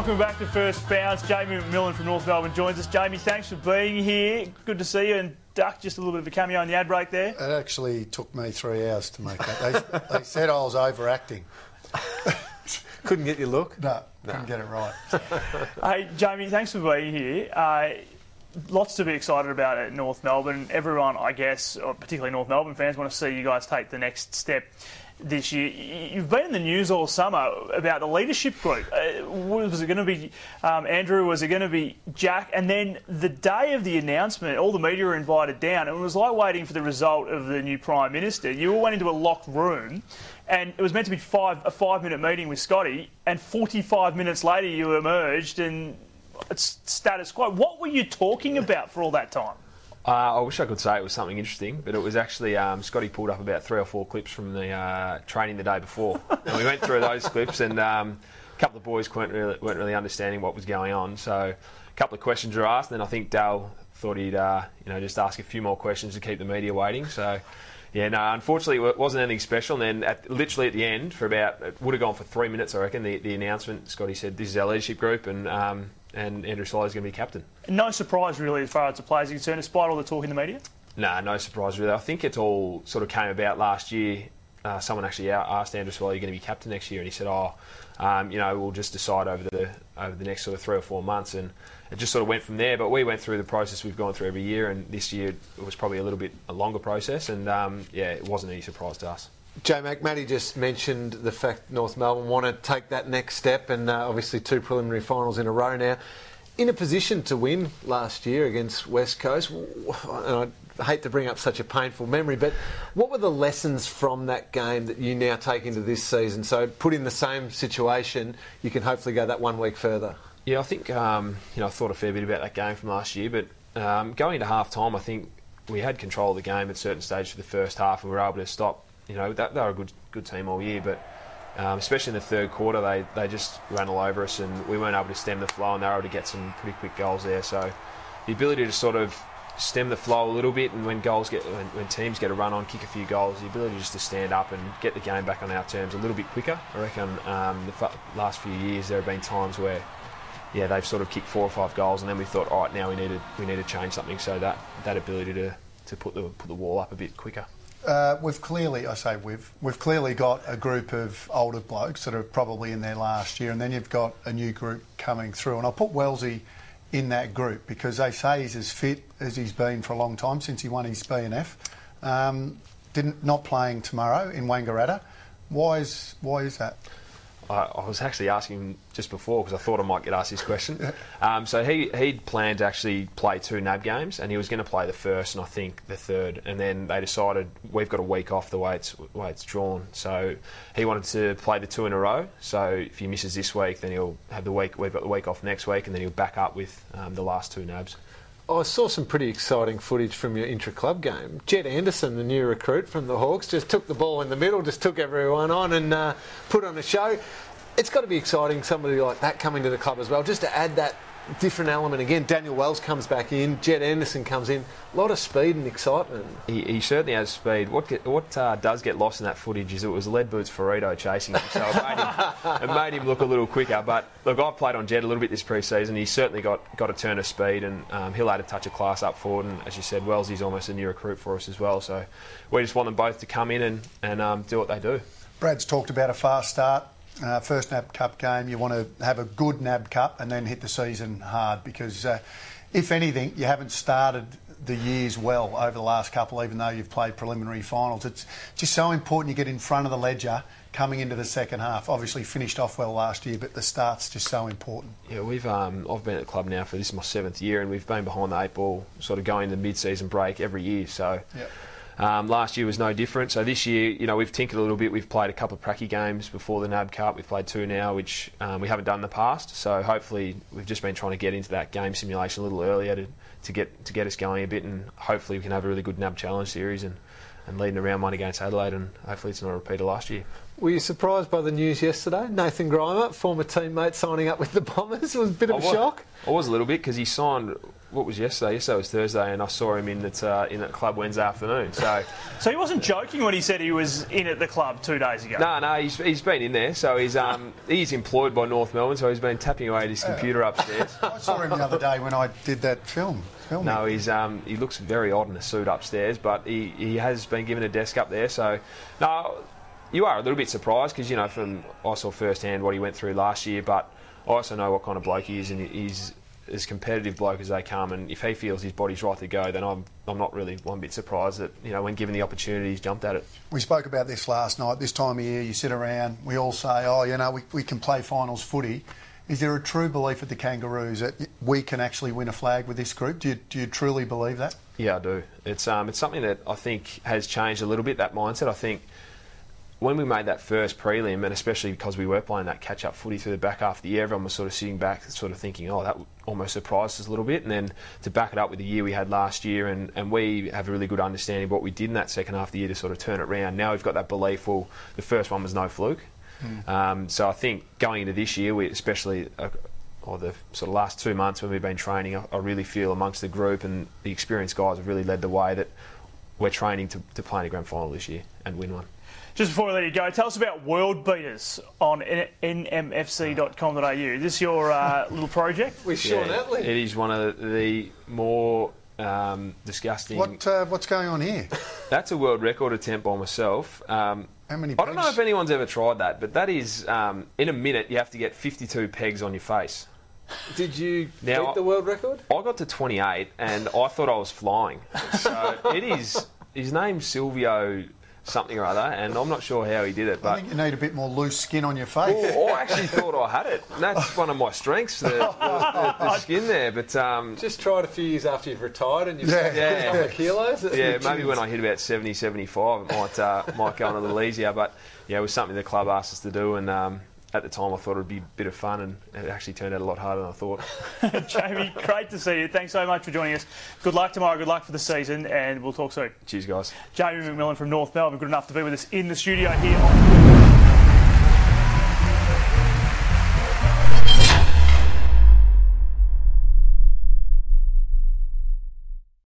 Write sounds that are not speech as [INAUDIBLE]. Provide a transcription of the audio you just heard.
welcome back to First Bounce. Jamie Macmillan from North Melbourne joins us. Jamie, thanks for being here. Good to see you. And Duck, just a little bit of a cameo on the ad break there. It actually took me three hours to make that. They, [LAUGHS] they said I was overacting. [LAUGHS] Couldn't get your look? No, couldn't get it right. [LAUGHS] Hey, Jamie, thanks for being here. Uh, lots to be excited about at North Melbourne. Everyone, I guess, or particularly North Melbourne fans, want to see you guys take the next step this year. You've been in the news all summer about the leadership group. Uh, was it going to be um, Andrew? Was it going to be Jack? And then the day of the announcement, all the media were invited down, and it was like waiting for the result of the new Prime Minister. You all went into a locked room. And it was meant to be five, a five-minute meeting with Scotty, and 45 minutes later you emerged, and it's status quo. What were you talking about for all that time? Uh, I wish I could say it was something interesting, but it was actually um, Scotty pulled up about three or four clips from the uh, training the day before, [LAUGHS] and we went through those clips, and um, a couple of boys weren't really, weren't really understanding what was going on. So a couple of questions were asked, and then I think Dale thought he'd uh, you know just ask a few more questions to keep the media waiting. So. Yeah, no, unfortunately it wasn't anything special. And then at, literally at the end, for about, it would have gone for three minutes, I reckon, the, the announcement, Scotty said, this is our leadership group and, um, and Andrew Swallow is going to be captain. No surprise, really, as far as the players are concerned, despite all the talk in the media. No, no surprise really. I think it all sort of came about last year. Uh, someone actually asked Andrew Swallow, "Are you going to be captain next year?" And he said, "Oh, um, you know, we'll just decide over the over the next sort of three or four months." And it just sort of went from there. But we went through the process we've gone through every year, and this year it was probably a little bit a longer process. And um, yeah, it wasn't any surprise to us. Jay McMatty just mentioned the fact North Melbourne want to take that next step, and uh, obviously two preliminary finals in a row now. In a position to win last year against West Coast, and I hate to bring up such a painful memory, but what were the lessons from that game that you now take into this season? So, put in the same situation, you can hopefully go that one week further. Yeah, I think um, you know I thought a fair bit about that game from last year, but um, going into half time, I think we had control of the game at certain stages for the first half, and we were able to stop. You know, that, they were a good good team all year, but um, especially in the third quarter, they, they just ran all over us, and we weren't able to stem the flow, and they were able to get some pretty quick goals there. So the ability to sort of stem the flow a little bit, and when goals get when, when teams get a run on, kick a few goals, the ability just to stand up and get the game back on our terms a little bit quicker. I reckon um, the fa- last few years there have been times where yeah, they've sort of kicked four or five goals, and then we thought, all right, now we need to we need to change something. So that that ability to, to put the put the wall up a bit quicker. Uh, we've clearly, I say we've, we've clearly got a group of older blokes that are probably in their last year, and then you've got a new group coming through. And I'll put Wellsy in that group because they say he's as fit as he's been for a long time since he won his BNF. Um, didn't not playing tomorrow in Wangaratta. Why is why is that? I, I was actually asking him just before because I thought I might get asked this question. [LAUGHS] Um, so he he'd planned to actually play two NAB games, and he was going to play the first and I think the third, and then they decided we've got a week off the way it's way it's drawn. So he wanted to play the two in a row. So if he misses this week, then he'll have the week. We've got the week off next week, and then he'll back up with um, the last two NABs. I saw some pretty exciting footage from your intra-club game. Jed Anderson, the new recruit from the Hawks, just took the ball in the middle, just took everyone on and uh, put on a show. It's got to be exciting, somebody like that coming to the club as well, just to add that different element. Again, Daniel Wells comes back in, Jed Anderson comes in. A lot of speed and excitement. He, he certainly has speed. What get, what uh, does get lost in that footage is it was lead boots Firrito chasing him, so it made, him, it made him look a little quicker. But look, I've played on Jed a little bit this pre-season. He's certainly got, got a turn of speed, and um, he'll add a touch of class up forward. And as you said, Wellsy's almost a new recruit for us as well. So we just want them both to come in and, and um, do what they do. Brad's talked about a fast start. Uh, first NAB Cup game, you want to have a good NAB Cup and then hit the season hard because, uh, if anything, you haven't started the years well over the last couple, even though you've played preliminary finals. It's just so important you get in front of the ledger coming into the second half. Obviously, finished off well last year, but the start's just so important. Yeah, we've um, I've been at the club now for this is my seventh year, and we've been behind the eight ball, sort of going the mid-season break every year. So. Yep. Um, last year was no different. So this year, you know, we've tinkered a little bit. We've played a couple of pracky games before the NAB Cup. We've played two now, which um, we haven't done in the past. So hopefully, we've just been trying to get into that game simulation a little earlier to, to get to get us going a bit, and hopefully we can have a really good NAB Challenge series and and leading a round one against Adelaide, and hopefully it's not a repeat of last year. Were you surprised by the news yesterday? Nathan Grima, former teammate, signing up with the Bombers. [LAUGHS] It was a bit of a I wa- shock. I was a little bit because he signed. What was yesterday? Yesterday was Thursday, and I saw him in that uh, in that club Wednesday afternoon. So [LAUGHS] So he wasn't joking when he said he was in at the club two days ago. no, no, he's, he's been in there. So he's um, he's employed by North Melbourne. So he's been tapping away at his computer upstairs. [LAUGHS] I saw him the other day when I did that film. filming. No, he's um, he looks very odd in a suit upstairs, but he, he has been given a desk up there. So, no, you are a little bit surprised because you know from I saw firsthand what he went through last year, but I also know what kind of bloke he is, and he's as competitive bloke as they come. And if he feels his body's right to go, then I'm I'm not really one bit surprised that you know when given the opportunity, he's jumped at it. We spoke about this last night. This time of year, you sit around, we all say, oh, you know, we, we can play finals footy. Is there a true belief at the Kangaroos that we can actually win a flag with this group? Do you, do you truly believe that? Yeah, I do. It's um, it's something that I think has changed a little bit. That mindset. I think when we made that first prelim, and especially because we were playing that catch-up footy through the back half of the year, everyone was sort of sitting back, sort of thinking, "Oh, that almost surprised us a little bit." And then to back it up with the year we had last year, and, and we have a really good understanding of what we did in that second half of the year to sort of turn it around. Now we've got that belief. Well, the first one was no fluke. Um, so I think going into this year, we especially. Uh, or the sort of last two months when we've been training, I, I really feel amongst the group and the experienced guys have really led the way that we're training to, to play in a grand final this year and win one. Just before we let you go, tell us about World Beaters on n- nmfc.com.au. Is this your uh, little project? With Shaun Yeah, Atley. It is one of the more um, disgusting. What, uh, what's going on here? [LAUGHS] That's a world record attempt by myself. Um, How many I don't know if anyone's ever tried that, but that is um, in a minute you have to get 52 pegs on your face. Did you Now- beat the world record? I got to 28 and I thought I was flying. So [LAUGHS] it is. His name's Silvio something or other, and I'm not sure how he did it, But I but. think you need a bit more loose skin on your face. Oh, I actually thought I had it. And that's one of my strengths, the, the, the, the [LAUGHS] skin there. But um, Just tried a few years after you've retired and you've Yeah. yeah. Yeah. the kilos. yeah, maybe when I hit about 70, 75, it might uh, might go on a little easier. But yeah, it was something the club asked us to do, and um, at the time I thought it would be a bit of fun, and it actually turned out a lot harder than I thought. [LAUGHS] Jamie, great to see you. Thanks so much for joining us. Good luck tomorrow, good luck for the season, and we'll talk soon. Cheers, guys. Jamie Macmillan from North Melbourne, good enough to be with us in the studio here on